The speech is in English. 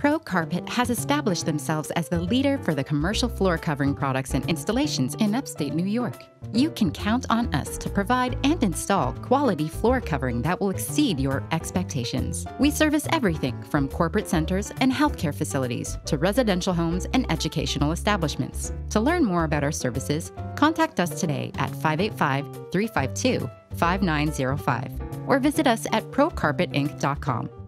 Pro Carpet has established themselves as the leader for the commercial floor covering products and installations in upstate New York. You can count on us to provide and install quality floor covering that will exceed your expectations. We service everything from corporate centers and healthcare facilities to residential homes and educational establishments. To learn more about our services, contact us today at 585 352 5905 or visit us at procarpetinc.com.